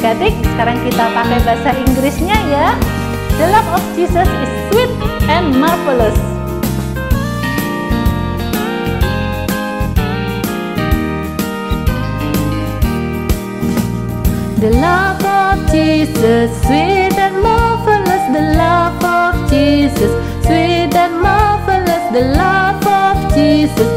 baik. Sekarang kita pakai bahasa Inggrisnya ya. The love of Jesus is sweet and marvelous. The love of Jesus, sweet and marvelous. The love of Jesus, sweet and marvelous. The love of Jesus,